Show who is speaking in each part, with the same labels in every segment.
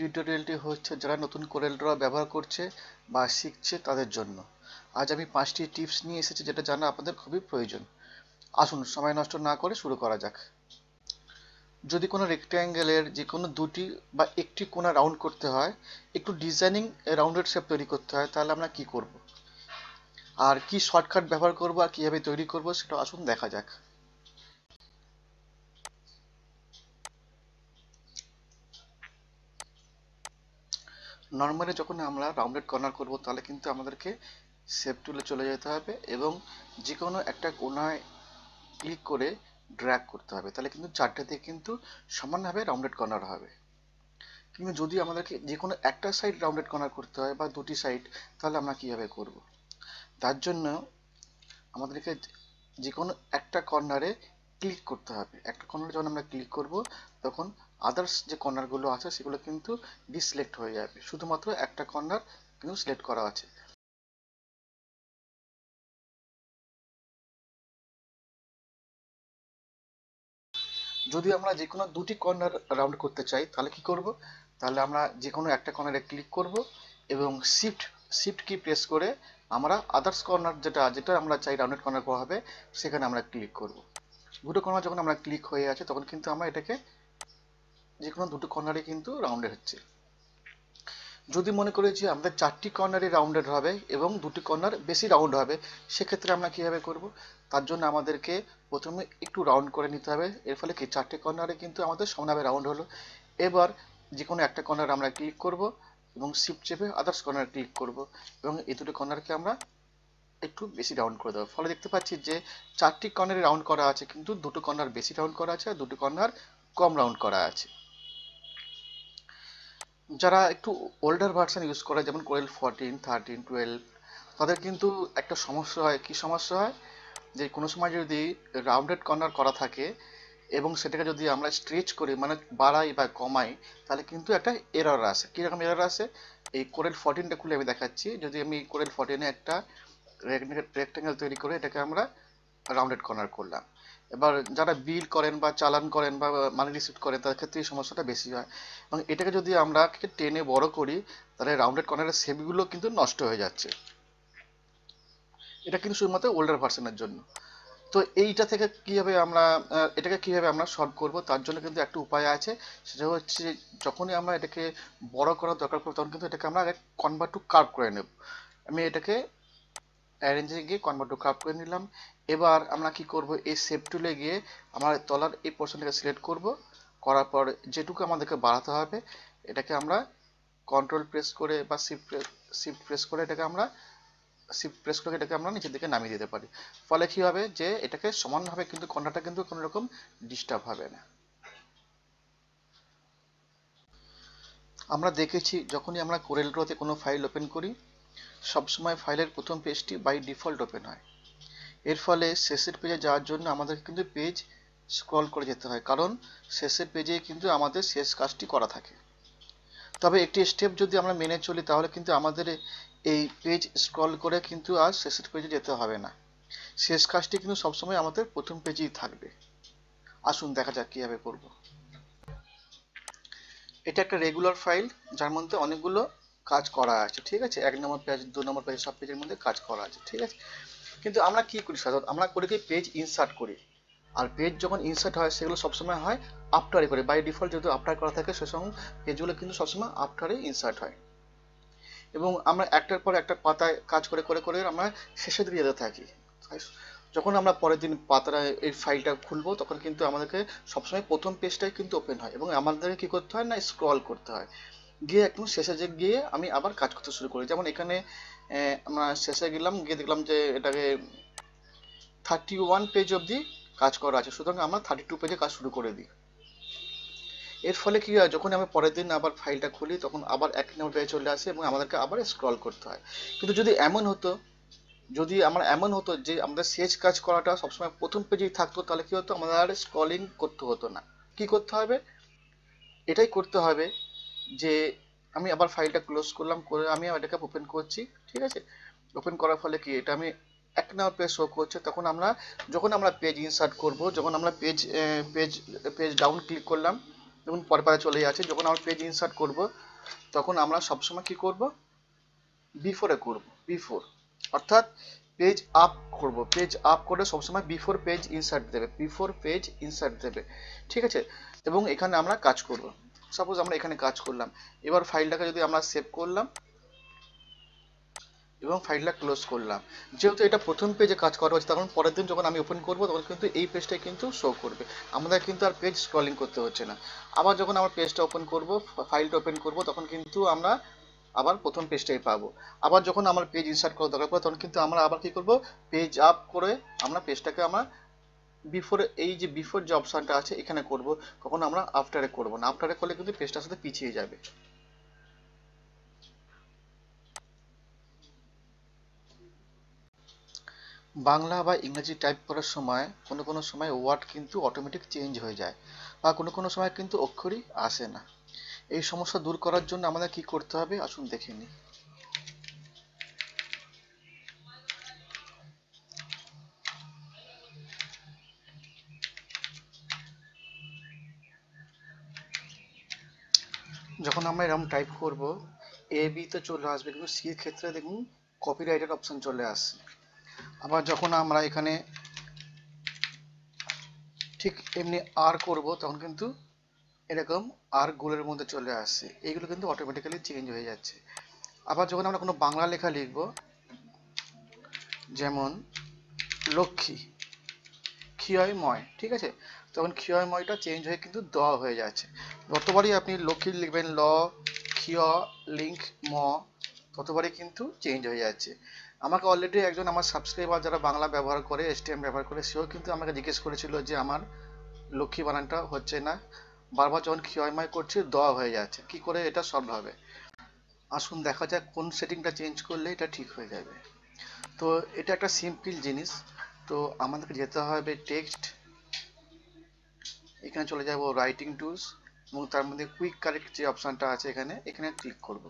Speaker 1: টিউটোরিয়ালটি হচ্ছে যারা নতুন কোরেল ড্র ব্যবহার করছে বা শিখছে তাদের জন্য। আজ আমি পাঁচটি টিপস নিয়ে এসেছি যেটা জানা আপনাদের খুবই প্রয়োজন। আসুন, সময় নষ্ট না করে শুরু করা যাক। যদি কোনো রেক্ট্যাঙ্গেলের যে কোনো দুটি বা একটি কোণা রাউন্ড করতে হয়, একটু ডিজাইনিং রাউন্ডেড শেপ তৈরি করতে হয়, তাহলে আমরা কি করব? আর কি শর্টকাট ব্যবহার করব আর কীভাবে তৈরি করব সেটা আসুন দেখা যাক। নর্মালি যখন আমরা রাউন্ডেড কর্নার করব, তাহলে কিন্তু আমাদেরকে শেপ টুলে চলে যেতে হবে এবং যে কোনো একটা কোনায় ক্লিক করে ড্র্যাগ করতে হবে। তাহলে কিন্তু চারটে থেকে কিন্তু সমানভাবে রাউন্ডেড কর্নার হবে। কিন্তু যদি আমাদেরকে যে কোনো একটা সাইড রাউন্ডেড কর্নার করতে হয় বা দুটি সাইড তাহলে আমরা কীভাবে করব? তার জন্য আমাদেরকে যে কোনো একটা কর্নারে ক্লিক করতে হবে। একটা কর্নারে যখন আমরা ক্লিক করব, তখন আদার্স যে কর্নারগুলো আছে, সেগুলো কিন্তু ডিসিলেক্ট হয়ে যাবে। শুধুমাত্র একটা কর্নার কিন্তু সিলেক্ট করা আছে। যদি আমরা যে কোনো দুটি কর্নার রাউন্ড করতে চাই, তাহলে কি করব? তাহলে আমরা যে কোনো একটা কর্নারে ক্লিক করব এবং শিফট শিফট কি প্রেস করে আমরা আদার্স কর্নার যেটা যেটা আমরা চাই রাউন্ডেড কর্নার করা হবে, সেখানে আমরা ক্লিক করব। দুটো কর্নার যখন আমরা ক্লিক হয়ে আছে, তখন কিন্তু আমরা এটাকে যে কোনো দুটো কর্নারে কিন্তু রাউন্ডেড হচ্ছে। যদি মনে করি যে আমাদের চারটি কর্নারে রাউন্ডেড হবে এবং দুটি কর্নার বেশি রাউন্ড হবে, সেক্ষেত্রে আমরা কীভাবে করব? তার জন্য আমাদেরকে প্রথমে একটু রাউন্ড করে নিতে হবে। এর ফলে কি? চারটে কর্নারে কিন্তু আমাদের সমানভাবে রাউন্ড হলো। এবার যে কোনো একটা কর্নার আমরা ক্লিক করব এবং শিফট চেপে আদার্স কর্নার ক্লিক করব এবং এই দুটো কর্নারকে আমরা একটু বেশি রাউন্ড করে দেবো। ফলে দেখতে পাচ্ছি যে চারটি কর্নারে রাউন্ড করা আছে, কিন্তু দুটো কর্নার বেশি রাউন্ড করা আছে আর দুটো কর্নার কম রাউন্ড করা আছে। যারা একটু ওল্ডার ভার্সন ইউজ করে, যেমন কোয়েল ফোরটিন থার্টিন টুয়েলভ তাদের কিন্তু একটা সমস্যা হয়। কি সমস্যা হয়? যে কোনো সময় যদি রাউন্ডেড কর্নার করা থাকে এবং সেটাকে যদি আমরা স্ট্রেচ করি মানে বাড়াই বা কমাই, তাহলে কিন্তু একটা এরর আসে। কীরকম এরর আসে? এই কোরেল ফোরটিনটা খুলে আমি দেখাচ্ছি। যদি আমি কোরেল ফোরটিনে একটা রেক্টেঙ্গেল তৈরি করে এটাকে আমরা রাউন্ডেড কর্নার করলাম। এবার যারা বিল করেন বা চালান করেন বা মানি রিসিভ করেন তাদের ক্ষেত্রে এই সমস্যাটা বেশি হয়। এবং এটাকে যদি আমরা টেনে বড় করি, তাহলে রাউন্ডেড কর্নারের শেপগুলো কিন্তু নষ্ট হয়ে যাচ্ছে। এটা কিন্তু শুধুমাত্র ওল্ডার ভার্সনের জন্য। তো এইটা থেকে কীভাবে আমরা এটাকে কীভাবে আমরা সলভ করব, তার জন্য কিন্তু একটা উপায় আছে। সেটা হচ্ছে যখনই আমরা এটাকে বড় করার দরকার পড়বে তখন কিন্তু এটাকে আমরা কনভার্ট টু কার্ভ করে নেব। আমি এটাকে অ্যারেঞ্জে গিয়ে কনভার্ট টু করে নিলাম। এবার আমরা কি করব? এই সেভ টুলে গিয়ে আমার তলার এই পোর্শনটাকে সিলেক্ট করব। করার পর যেটুকু আমাদেরকে বাড়াতে হবে, এটাকে আমরা কন্ট্রোল প্রেস করে বা শিফট শিফট প্রেস করে এটাকে আমরা শিফট প্রেস করে এটাকে আমরা নিচের দিকে নামিয়ে দিতে পারি। ফলে কি হবে যে এটাকে সমানভাবে কিন্তু কর্নারটা কিন্তু কোনো রকম ডিস্টার্ব হবে না। আমরা দেখেছি, যখনই আমরা কোরেল ড্রতে কোনো ফাইল ওপেন করি সবসময় ফাইলের প্রথম পেজটি বাই ডিফল্ট ওপেন হয়। এর ফলে শেষের পেজে যাওয়ার জন্য আমাদের কিন্তু পেজ স্ক্রল করে যেতে হয়, কারণ শেষের পেজে কিন্তু আমাদের শেষ কাজটি করা থাকে। তবে একটি স্টেপ যদি আমরা মেনে চলি, তাহলে কিন্তু আমাদের এই পেজ স্ক্রল করে কিন্তু আর শেষের পেজে যেতে হবে না। শেষ কাজটি কিন্তু সবসময় আমাদের প্রথম পেজেই থাকবে। আসুন দেখা যাক কীভাবে করব। এটা একটা রেগুলার ফাইল যার মধ্যে অনেকগুলো কাজ করা আছে, ঠিক আছে? এক নম্বর পেজ দু নম্বর পেজ সব পেজের মধ্যে কাজ করা আছে, ঠিক আছে? কিন্তু আমরা কি করি সাধারণত? আমরা করি কি পেজ ইনসার্ট করি? আর পেজ যখন ইনসার্ট হয়, সেগুলো সবসময় হয় আফটারে করে। বাই ডিফল্ট যেহেতু আফটার করা থাকে, সে সময় পেজগুলো কিন্তু সবসময় আফটারে ইনসার্ট হয়। এবং আমরা একটার পর একটা পাতায় কাজ করে করে করে আমরা শেষের দিকে যেতে থাকি। যখন আমরা পরের দিন পাতাটা এই ফাইলটা খুলবো, তখন কিন্তু আমাদেরকে সবসময় প্রথম পেজটাই কিন্তু ওপেন হয়। এবং আমাদেরকে কি করতে হয় না স্ক্রল করতে হয়। গিয়ে একদম শেষে যে গিয়ে আমি আবার কাজ করতে শুরু করি। যেমন এখানে আমরা শেষে গেলাম, গিয়ে দেখলাম যে এটাকে থার্টি ওয়ান পেজ অবধি কাজ করা আছে। সুতরাং আমরা থার্টি টু পেজে কাজ শুরু করে দিই। এর ফলে কি হয়, যখন আমি পরের দিন আবার ফাইলটা খুলি, তখন আবার এক নম্বর পেজে চলে আসে এবং আমাদেরকে আবার স্ক্রল করতে হয়। কিন্তু যদি এমন হতো, যদি আমার এমন হতো যে আমাদের শেষ কাজ করাটা সবসময় প্রথম পেজেই থাকতো, তাহলে কি হতো? আমাদের আর স্ক্রলিং করতে হতো না। কি করতে হবে? এটাই করতে হবে যে আমি আবার ফাইলটা ক্লোজ করলাম, করে আমি এটাকে ওপেন করছি, ঠিক আছে? ওপেন করার ফলে কি, এটা আমি এক নম্বর পেজ শো করছে, তখন আমরা, যখন আমরা পেজ ইনসার্ট করব, যখন আমরা page page page down click করলাম যেমন পরে পরে চলে যাচ্ছে, যখন আমরা পেজ ইনসার্ট করব, তখন আমরা সবসময় কি করব? বিফোরে করব বিফোর অর্থাৎ পেজ আপ করব পেজ আপ করে সবসময় বিফোর পেজ ইনসার্ট দেবে বিফোর পেজ ইনসার্ট দেবে, ঠিক আছে? এবং এখানে আমরা কাজ করব। সাপোজ আমরা এখানে কাজ করলাম। এবার ফাইলটাকে যদি আমরা সেভ করলাম এবং ফাইলটা ক্লোজ করলাম। যেহেতু এটা প্রথম পেজে কাজ করা হচ্ছে তখন পরের দিন যখন আমি ওপেন করব, তখন কিন্তু এই পেজটাই কিন্তু শো করবে। আমাদের কিন্তু আর পেজ স্ক্রলিং করতে হচ্ছে না। আবার যখন আমরা পেজটা ওপেন করব ফাইলটা ওপেন করব, তখন কিন্তু আমরা আবার প্রথম পেজটাই পাবো। আবার যখন আমার পেজ ইনসার্ট করা দরকার পড়ে, তখন কিন্তু আমরা আবার কি করব পেজ আপ করে আমরা পেজটাকে আমরা বিফোর এই যে বিফোর যে অপশনটা আছে, এখানে করব, কখনো আমরা আফটারে করব না। আফটারে করলে কিন্তু পেজটার সাথে পিছিয়ে যাবে। বাংলা বা ইংরেজি টাইপ করার সময়, কোনো কোনো সময় ওয়ার্ড কিন্তু অটোমেটিক চেঞ্জ হয়ে যায়, বা কোনো কোনো সময় কিন্তু অক্ষরই আসে না। এই সমস্যা দূর করার জন্য আমাদের কি করতে হবে? আসুন দেখে নিই। যখন আমরা এরকম টাইপ করব এ বি তো চলে আসবে, কিন্তু সির ক্ষেত্রে দেখুন কপিরাইটের অপশন চলে আসছে। আবার যখন আমরা এখানে ঠিক এমনি আর করব, তখন কিন্তু এরকম আর গোলের মধ্যে চলে আসছে। এইগুলো কিন্তু অটোমেটিক্যালি চেঞ্জ হয়ে যাচ্ছে। আবার যখন আমরা কোনো বাংলা লেখা লিখব, যেমন লক্ষ্মী ক্ষিয়ময়, ঠিক আছে? তখন ক্ষিয়ময়টা চেঞ্জ হয়ে কিন্তু দ হয়ে যাচ্ছে। যতবারই আপনি লক্ষ্মী লিখবেন ল ক্ষিয় লিঙ্ক, ম, ততবারই কিন্তু চেঞ্জ হয়ে যাচ্ছে। আমাকে অলরেডি একজন আমার সাবস্ক্রাইবার যারা বাংলা ব্যবহার করে এসটিএম ব্যবহার করে, সেও কিন্তু আমাকে জিজ্ঞেস করেছিল যে আমার লক্ষ্মী বানানটা হচ্ছে না। বারবার যখন ক্ষয়ময় করছে, দ হয়ে যাচ্ছে। কি করে এটা সলভ হবে? আসুন দেখা যাক কোন সেটিংটা চেঞ্জ করলে এটা ঠিক হয়ে যাবে। তো এটা একটা সিম্পল জিনিস। তো আমাদেরকে যেতে হবে টেক্সট এখানে চলে যাব রাইটিং টুলস এবং তার মধ্যে কুইক কারেক্ট যে অপশনটা আছে এখানে এখানে ক্লিক করব।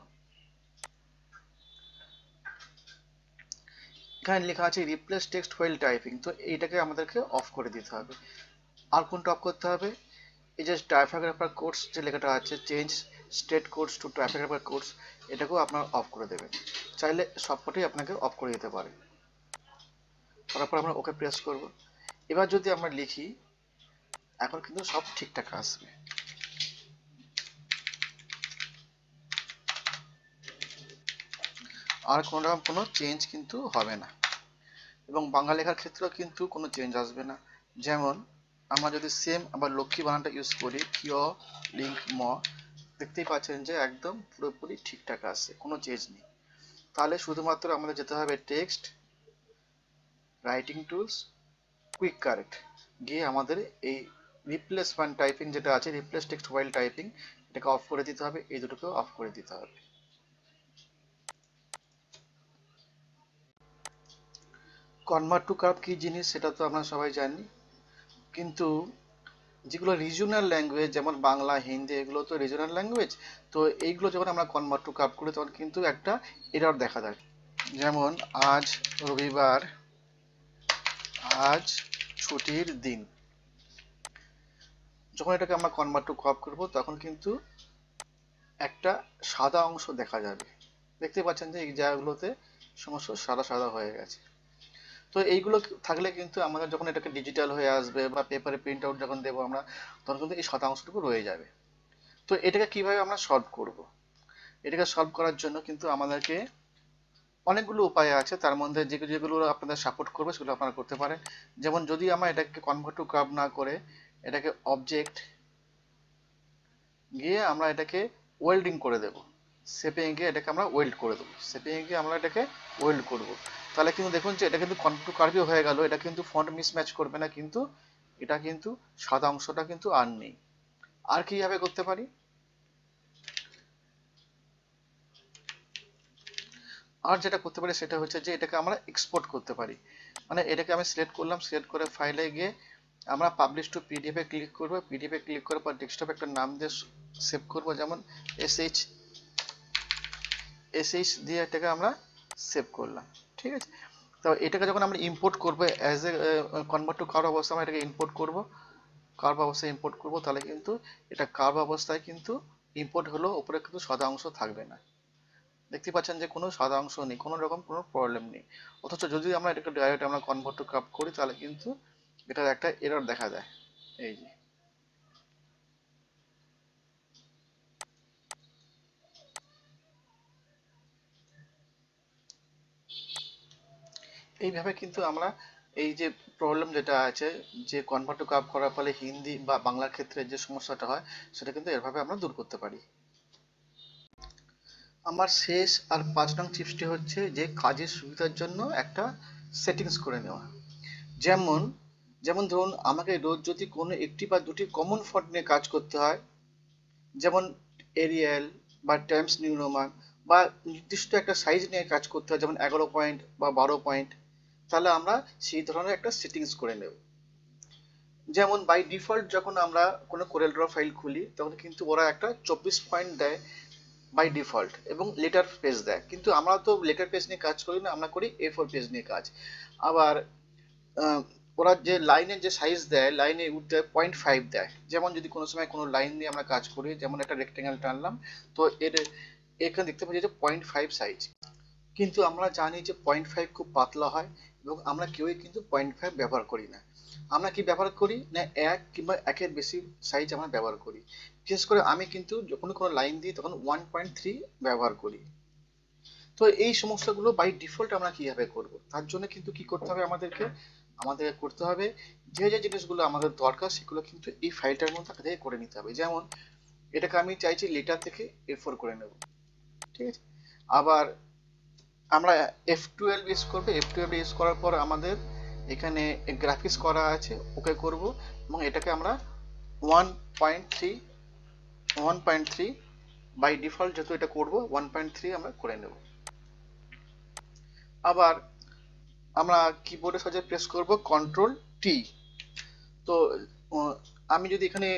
Speaker 1: এখানে লেখা আছে রিপ্লেস টেক্সট ওয়েল টাইপিং তো এইটাকে আমাদেরকে অফ করে দিতে হবে। আর কোনটা অফ করতে হবে? এই যে ট্রাফিক রেফার কোর্স যে লেখাটা আছে change state course to traffic refer course এটাকেও আপনার অফ করে দেবেন। চাইলে সবকটাই আপনাকে অফ করে দিতে পারে। তারপর আমরা ওকে প্রেস করব। এবার যদি আমরা লিখি, এখন কিন্তু সব ঠিকঠাক আসবে। আর কোনো রকম কোনো চেঞ্জ কিন্তু হবে না। এবং বাংলা লেখার ক্ষেত্রেও কিন্তু কোনো চেঞ্জ আসবে না। যেমন, আমরা যদি সেম আবার লক্ষ্মী বানানটা ইউজ করি, কিয়, লিঙ্ক, ম, দেখতেই পাচ্ছেন যে একদম পুরোপুরি ঠিকঠাক আসছে কোনো চেঞ্জ নেই। তাহলে শুধুমাত্র আমাদের যেতে হবে text writing tools quick correct গিয়ে আমাদের এই রিপ্লেসমেন্ট টাইপিং যেটা আছে রিপ্লেস টেক্সট ওয়াইল টাইপিং এটাকে অফ করে দিতে হবে, এই দুটোকেও অফ করে দিতে হবে। কনভার্ট টু কার্ভ কি জিনিস সেটা তো আমরা সবাই জানি, কিন্তু যেগুলো রিজনাল ল্যাঙ্গুয়েজ যেমন বাংলা, হিন্দি, এগুলো তো রিজনাল ল্যাঙ্গুয়েজ তো এইগুলো যখন আমরা কনভার্ট টু কার্ভ করি, তখন কিন্তু একটা এরর দেখা যায়। যেমন আজ রবিবার আজ ছুটির দিন। যখন এটাকে আমরা কনভার্ট টু কার্ভ করব, তখন কিন্তু একটা সাদা অংশ দেখা যাবে। দেখতে পাচ্ছেন যে এই জায়গাগুলোতে সমস্ত সাদা সাদা হয়ে গেছে। তো এইগুলো থাকলে কিন্তু আমাদের যখন এটাকে ডিজিটাল হয়ে আসবে বা পেপারে প্রিন্ট আউট যখন দেবো আমরা, তখন কিন্তু এই সাদা অংশটুকু রয়ে যাবে। তো এটাকে কীভাবে আমরা সলভ করব? এটাকে সলভ করার জন্য কিন্তু আমাদেরকে অনেকগুলো উপায় আছে, তার মধ্যে যে যেগুলো আপনাদের সাপোর্ট করবে সেগুলো আপনারা করতে পারেন। যেমন যদি আমরা এটাকে কনভার্ট টু কার্ভ না করে এটাকে অবজেক্ট গিয়ে আমরা এটাকে ওয়েল্ডিং করে দেব। শেপে গিয়ে এটাকে আমরা ওয়েল্ড করে দেবো। শেপে গিয়ে আমরা এটাকে ওয়েল্ড করব। তাহলে কিন্তু দেখুন যে এটা কিন্তু কন্ট্রো কার্ভই হয়ে গেল, এটা কিন্তু ফন্ট মিসম্যাচ করবে না, কিন্তু এটা কিন্তু সাদা অংশটা কিন্তু আর নেই। আর কীভাবে করতে পারি? আর যেটা করতে পারি সেটা হচ্ছে যে এটাকে আমরা এক্সপোর্ট করতে পারি। মানে এটাকে আমি সিলেক্ট করলাম সিলেক্ট করে ফাইলে গিয়ে আমরা পাবলিশ টু পিডিএফ এ ক্লিক করব। পিডিএফ এ ক্লিক করার পর ডেস্কটপে একটা নাম দিয়ে সেভ করব, যেমন এসএইচ এসএইচ দিয়ে এটাকে আমরা সেভ করলাম, ঠিক আছে? তো এটাকে যখন আমরা ইম্পোর্ট করব as a convert to curve অবস্থা আমরা এটাকে ইম্পোর্ট করব কার্ভ অবস্থায় ইম্পোর্ট করব, তাহলে কিন্তু এটা কার্ভ অবস্থায় কিন্তু ইম্পোর্ট হলো উপরে কিন্তু সাদা অংশ থাকবে না। দেখতে পাচ্ছেন যে কোনো সাদা অংশ নেই, কোনো রকম কোনো প্রবলেম নেই। অথচ যদি আমরা এটাকে ডাইরেক্ট আমরা কনভার্ট টু কাপ করি, তাহলে কিন্তু এটার একটা এরর দেখা যায়। এই যে। এইভাবে কিন্তু আমরা এই যে প্রবলেম যেটা আছে, যে কনভার্ট টু কাপ করার ফলে হিন্দি বা বাংলার ক্ষেত্রে যে সমস্যাটা হয়, সেটা কিন্তু এভাবে আমরা দূর করতে পারি। আমার শেষ আর পাঁচ নং টিপসটি হচ্ছে যে কাজের সুবিধার জন্য একটা সেটিংস করে নেওয়া। যেমন যেমন ধরুন আমাকে রোজ যদি কোনো একটি বা দুটি কমন ফন্ট নিয়ে কাজ করতে হয়, যেমন এরিয়াল বা টাইমস নিউ বা নির্দিষ্ট একটা সাইজ নিয়ে কাজ করতে হয়, যেমন এগারো পয়েন্ট বা বারো পয়েন্ট তাহলে আমরা সেই ধরনের একটা সেটিংস করে নেব। যেমন বাই ডিফল্ট যখন আমরা কোনো কোরেল ড্র ফাইল খুলি, তখন কিন্তু ওরা একটা চব্বিশ পয়েন্ট দেয়। বাই ডিফল্ট এবং লেটার পেজ দেয়। কিন্তু আমরা তো লেটার পেজ নিয়ে কাজ করি না, আমরা করি এ ফোর পেজ নিয়ে কাজ। আবার ওরা যে লাইনের যে সাইজ দেয় লাইনে উঠ দেয় পয়েন্ট ফাইভ দেয়। যেমন যদি কোনো সময় কোনো লাইন নিয়ে আমরা কাজ করি, যেমন একটা রেক্টেঙ্গেল টানলাম, তো এর, এখানে দেখতে পাচ্ছি যে পয়েন্ট ফাইভ সাইজ কিন্তু আমরা জানি যে পয়েন্ট ফাইভ খুব পাতলা হয় এবং আমরা কেউই কিন্তু পয়েন্ট ফাইভ ব্যবহার করি না। আমরা কি ব্যবহার করি না এক কিংবা একের বেশি সাইজ আমরা ব্যবহার করি। বিশেষ করে আমি কিন্তু যখন কোনো লাইন দিই তখন ওয়ান পয়েন্ট থ্রি ব্যবহার করি। তো এই সমস্যাগুলো বাই ডিফল্ট আমরা কীভাবে করব? তার জন্য কিন্তু কি করতে হবে আমাদেরকে? আমাদেরকে করতে হবে যে যে জিনিসগুলো আমাদের দরকার সেগুলো কিন্তু এই ফাইলটার মধ্যে থেকে করে নিতে হবে। যেমন এটাকে আমি চাইছি লেটার থেকে এ করে নেব। ঠিক আছে? আবার আমরা এফ টুয়েলভ ইউজ করব। এফ টুয়েলভ ইউজ করার পর আমাদের এখানে গ্রাফিক্স করা আছে, ওকে করব এবং এটাকে আমরা one point three one point three by default যেহেতু এটা করব ওয়ান পয়েন্ট থ্রি আমরা করে নেব। আবার আমরা কিবোর্ডে সাজে প্রেস করব কন্ট্রোল টি তো আমি যদি এখানে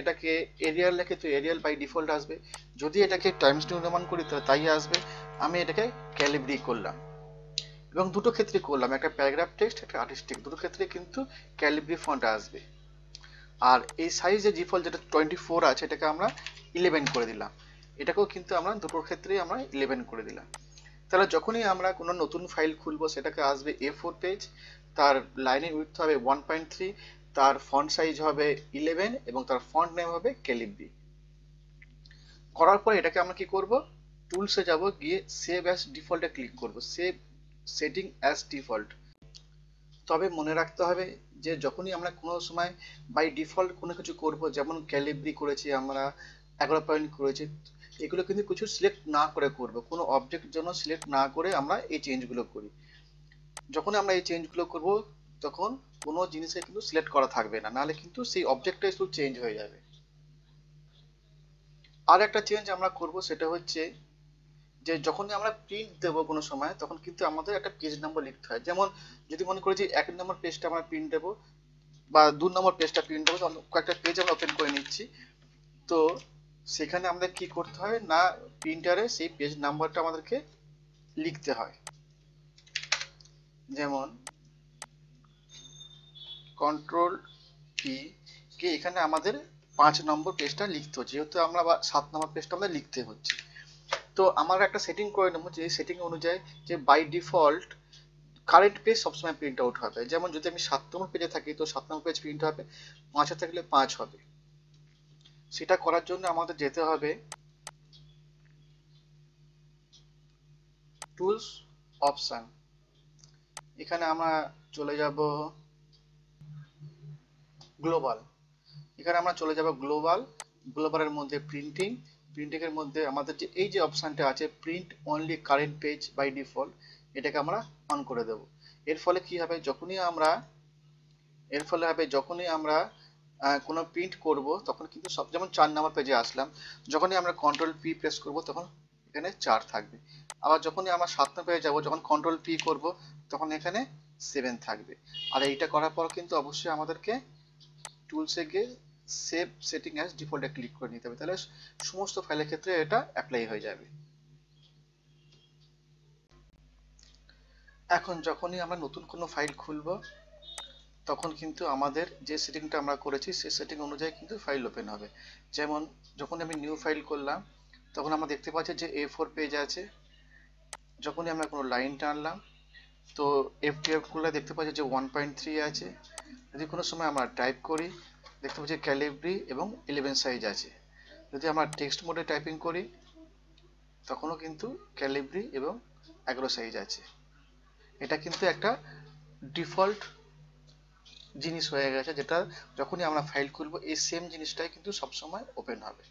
Speaker 1: এটাকে এরিয়াল লেখে, তো এরিয়াল বাই ডিফল্ট আসবে। যদি এটাকে টাইমস নিউ রোমান করি তো তাই আসবে। আমি এটাকে ক্যালিব্রি করলাম। এবং দুটো ক্ষেত্রে করলাম, একটা প্যারাগ্রাফ টেক্সট একটা আর্টিস্টিক দুটো ক্ষেত্রে কিন্তু ক্যালিব্রি ফন্ট আসবে। আর এই সাইজে ডিফল্ট যেটা টোয়েন্টি ফোর আছে, এটাকে আমরা ইলেভেন করে দিলাম। এটাকেও কিন্তু আমরা দুটোর ক্ষেত্রেই আমরা ইলেভেন করে দিলাম। তাহলে যখনই আমরা কোনো নতুন ফাইল খুলবো, সেটাকে আসবে এ ফোর পেজ তার লাইনের উইথ হবে ওয়ান পয়েন্ট থ্রি তার ফন্ট সাইজ হবে ইলেভেন এবং তার ফন্ট নেম হবে ক্যালিব্রি করার পর এটাকে আমরা কি করব? টুলসে যাব, গিয়ে সেভ অ্যাজ ডিফল্টে ক্লিক করব। সেভ সেটিং অ্যাজ ডিফল্ট তবে মনে রাখতে হবে যে যখনই আমরা কোনো সময় বাই ডিফল্ট কোনো কিছু করব, যেমন ক্যালিব্রি করেছি, আমরা এগারো পয়েন্ট করেছি, এগুলো কিন্তু কিছু সিলেক্ট না করে করব। কোনো অবজেক্ট জন্য সিলেক্ট না করে আমরা এই চেঞ্জগুলো করি। যখন আমরা এই চেঞ্জগুলো করব, তখন কোনো জিনিসে কিন্তু সিলেক্ট করা থাকবে না, নাহলে কিন্তু সেই অবজেক্টটাই শুধু চেঞ্জ হয়ে যাবে। আর একটা চেঞ্জ আমরা করব, সেটা হচ্ছে যে যখনই আমরা প্রিন্ট দেব কোনো সময়, তখন কিন্তু আমাদের একটা পেজ নাম্বার লিখতে হয়। যেমন যদি মনে করি যে এক নম্বর পেজটা আমরা প্রিন্ট দেবো বা দু নম্বর পেজটা প্রিন্ট দেবো কয়েকটা পেজ আমরা ওপেন করে নিচ্ছি। তো সেখানে আমাদের কি করতে হয় না প্রিন্টারে সেই পেজ নাম্বারটা আমাদেরকে লিখতে হয়। যেমন কন্ট্রোল পি কে এখানে আমাদের পাঁচ নম্বর পেজটা লিখতে হচ্ছে। যেহেতু আমরা সাত নম্বর পেজটা আমাদের লিখতে হচ্ছে। তো আমার একটা সেটিং করে নেব যে সেটিং অনুযায়ী যে বাই ডিফল্ট কারেন্ট পেজ সবসময় প্রিন্ট আউট হবে। যেমন যদি আমি সাত নম্বর পেজে থাকি, তো সাত নম্বর পেজ প্রিন্ট হবে, পাঁচে থাকলে পাঁচ হবে। সেটা করার জন্য আমাদের যেতে হবে টুলস অপশন এখানে আমরা চলে যাব গ্লোবাল এখানে আমরা চলে যাব গ্লোবাল গ্লোবালের মধ্যে প্রিন্টিং প্রিন্টিং এর মধ্যে আমাদের যে, এই যে অপশনটা আছে print only current page by default এটাকে আমরা অন করে দেব। এর ফলে কি হবে? যখনই আমরা, এর ফলে হবে যখনই আমরা কোনো প্রিন্ট করব, তখন কিন্তু সব, যেমন চার নাম্বার পেজে আসলাম, যখনই আমরা কন্ট্রোল পি প্রেস করব, তখন এখানে চার থাকবে। আবার যখনই আমরা সাত নম্বর পেজে যাব, যখন কন্ট্রোল পি করব, তখন এখানে সেভেন থাকবে। আর এইটা করার পর কিন্তু অবশ্যই আমাদেরকে টুলসে গিয়ে সেভ সেটিং অ্যাজ ডিফল্টে ক্লিক করে নিতে হবে। তাহলে সমস্ত ফাইলের ক্ষেত্রে এটা অ্যাপ্লাই হয়ে যাবে। এখন যখনই আমরা নতুন কোনো ফাইল খুলব, তখন কিন্তু আমাদের যে সেটিংটা আমরা করেছি সেই সেটিং অনুযায়ী কিন্তু ফাইল ওপেন হবে। যেমন যখন আমি নিউ ফাইল করলাম, তখন আমরা দেখতে পাচ্ছি যে এ ফোর পেজ আছে। যখনই আমরা কোনো লাইন টানলাম তো এফ টি এফ করলে দেখতে পাচ্ছি যে ওয়ান পয়েন্ট থ্রি আছে। যদি কোনো সময় আমরা টাইপ করি দেখতে পাচ্ছি ক্যালিব্রি এবং ইলেভেন সাইজ আছে। যদি আমরা টেক্সট মোডে টাইপিং করি, তখনও কিন্তু ক্যালিব্রি এবং এগারো সাইজ আছে। এটা কিন্তু একটা ডিফল্ট জিনিস হয়ে গেছে, যেটা যখনই আমরা ফাইল খুলবো, এই সেম জিনিসটাই কিন্তু সবসময় ওপেন হবে।